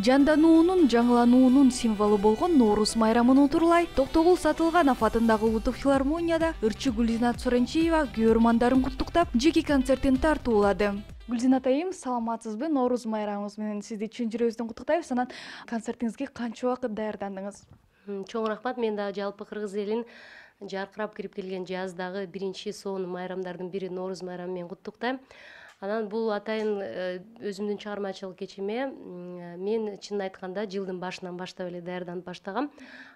жандануунун жаңылануунун символу болгон нооруз майрамын утурлай токтогул сатылганов атындагы улуттук филармонияда ырчы гүлзинат суренчиева күйөрмандарын куттуктап жеке концертин тартуулады. Гүлзинат айым саламатсызбы? Нооруз майрамыңыз менен сизди чын жүрөгүбүздөн куттуктайбыз анан концертиңизге канча убакыт даярдандыңыз? Чоң рахмат. Мен дагы жалпы кыргыз элин жаркырап кирип келген жаздагы биринчи сонун майрамдардын бири нооруз майрамы менен куттуктайм анан бул атайын э, өзүмдүн чыгармачылык кечиме мен чынын айтканда жылдын башынан баштап эле даярданып баштагам.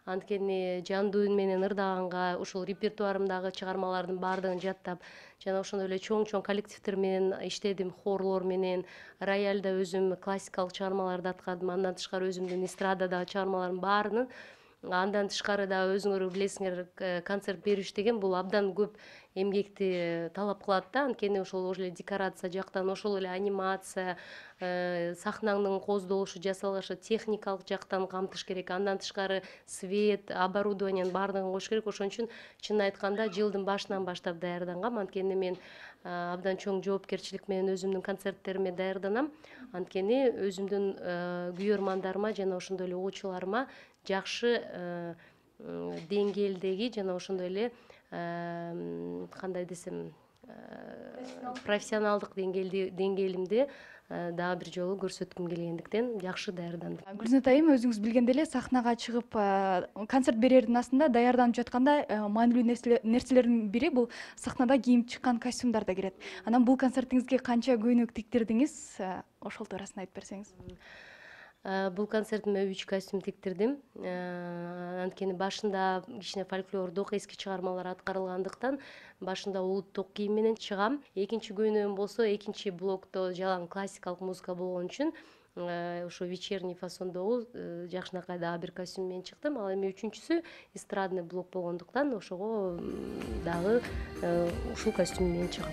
Анткени жандуу үн менен ырдаганга ушул репертуарымдагы чыгармалардын баардыгын жаттап жана ошондой эле чоң чоң коллективдер менен иштедим хорлор менен. Рояльда өзүм классикалык чыгармаларды аткардым. Андан тышкары өзүмдүн эстрададагы чыгармалардын баарынын андан тышкары дагы өзүңөр билесиңер э, концерт бериш деген бул абдан көп эмгекти э, талап кылат да. Анткени ошол уже эле декорация жактан ошол эле анимация э, сахнаңдын кооздолушу жасалышы техникалык жактан камтыш керек. Андан тышкары свет оборудованиянын баардыгын коюш керек. Ошон үчүн чынын айтканда жылдын башынан баштап даярдангам анткени мен абдан чоң жоопкерчилик менен өзүмдүн концерттериме даярданам. Анткени өзүмдүн күйөрмандарыма жана ошондой эле угуучуларыма жакшы э, деңгээлдеги жана ошондой эле э, кандай десем э, профессионалдык деңгээлимди дагы бир жолу көрсөткүм келгендиктен жакшы даярдандым гүлзинат айым өзүңүз билгендей эле сахнага чыгып концерт берердин астында даярданып атканда маанилүү нерселердин бири бул сахнада кийип чыккан костюмдар да кирет анан бул концертиңизге канча көйнөк тиктирдиңиз ошол туурасын айтып берсеңиз Э, бул концертиме үч костюм тиктирдим. Э, анткени башында кичине фольклордук эски чыгармалар аткарылгандыктан башында улуттук кийим менен чыгам. Экинчи көйнөгүм болсо экинчи блокто жалаң классикалык музыка болгон үчүн ушу э, вечерний фасондогу жакшынакай дагы бир костюм менен чыктым. Ал эми үчүнчүсү эстрадный блок болгондуктан ошого дагы ушул костюм менен чыгам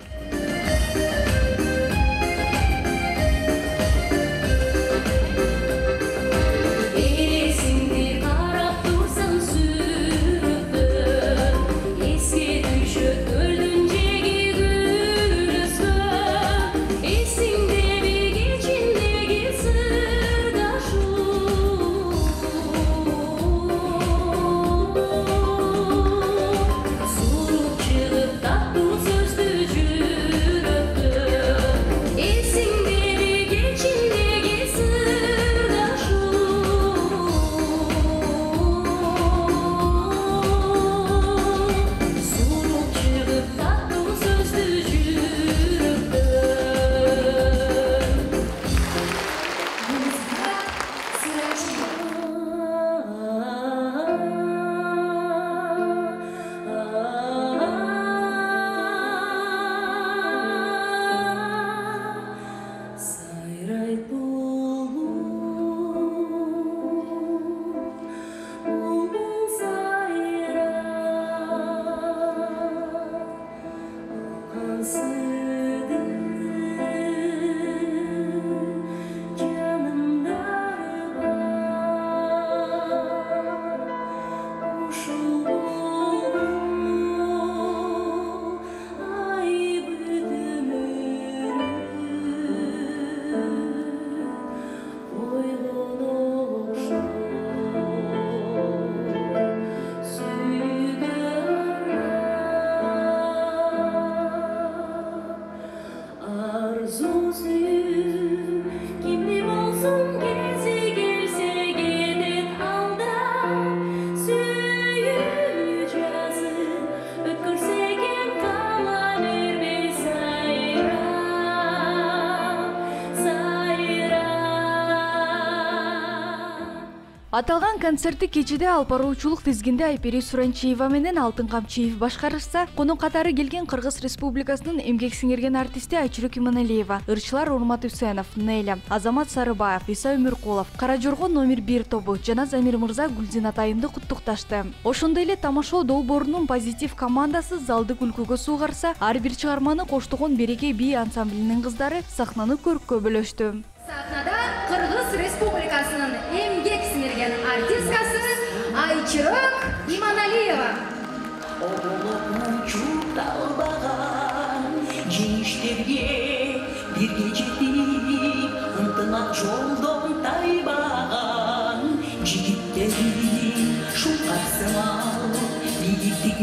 аталган концертти кечээде алып баруучулук тизгинде айпери суранчиева менен алтын камчиев башкарышса конок катары келген кыргыз республикасынын эмгек сиңирген артисти айчүрөк иманалиева ырчылар урмат үсенов неля азамат сарыбаев иса өмүркулов кара жорго номер бир тобу жана замир мырза гүлзинат айымды куттукташты ошондой эле тамашоо долбоорунун позитив командасы залды күлкүгө суугарса ар бир чыгарманы коштогон береке би ансамблинин кыздары сахнаны көрккө бөлөштү. Сахнада кыргыз республикасынын Широк и Маналиева. Облака жұталбаған жеңіштерге бірге жетейік ынтымақ жолдон тайбаған жігіттердің шулқасын ал биіктік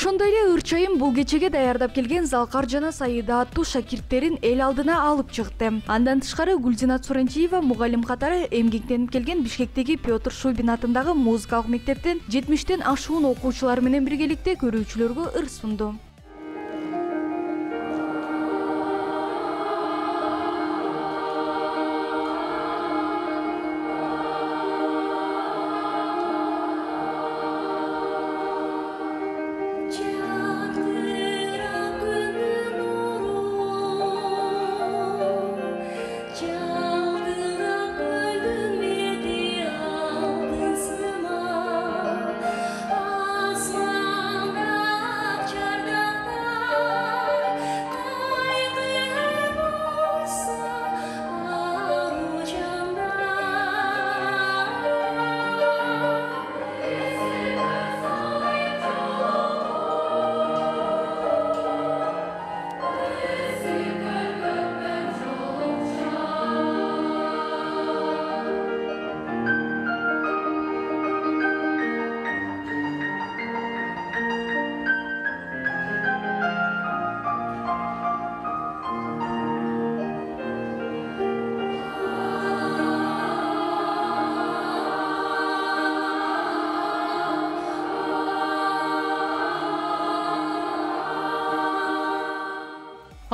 ошондой эле ырчайым бул кечеге даярдап келген залкар жана саида аттуу шакирттерин эл алдына алып чыкты. Андан тышкары гүлзинат суранчиева мугалим катары эмгектенип келген бишкектеги петр шубин атындагы музыкалык мектептин жетимиштен ашуун окуучулары менен биргеликте көрүүчүлөргө ыр сунду.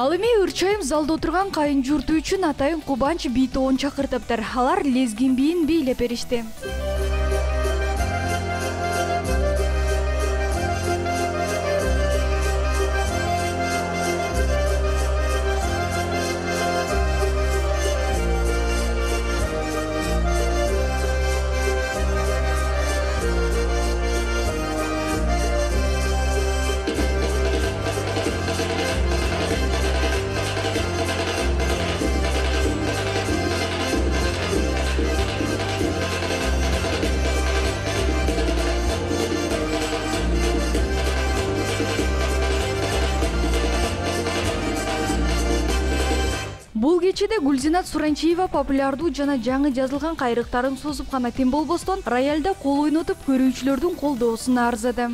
Ал эми ырчайым залда отурган кайын журту үчүн атайын кубанч би тобун чакыртыптыр. Алар лезгин бийин бийлеп беришти гүлзинат суранчиева популярдуу жана жаңы жазылган кайрыктарын созуп гана тең болбостон роялда кол ойнотуп көрүүчүлөрдүн колдоосуна арзыды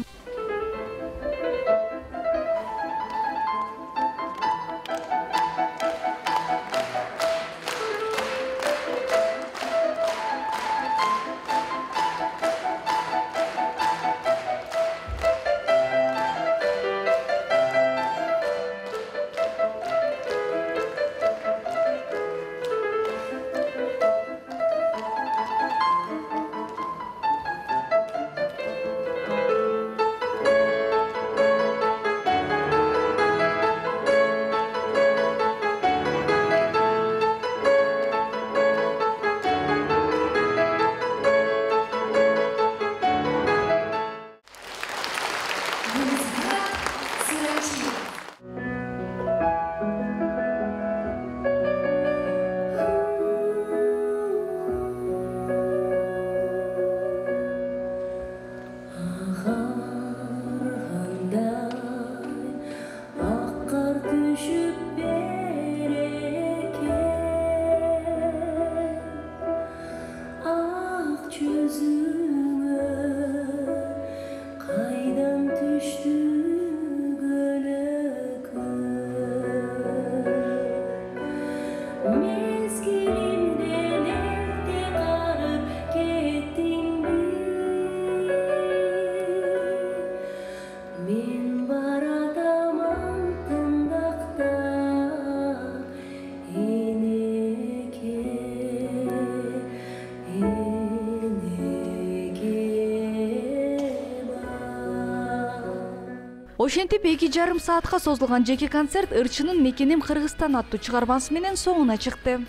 ошентип эки жарым саатка созулган жеке концерт ырчынын мекеним кыргызстан аттуу чыгармасы менен соңуна чыкты.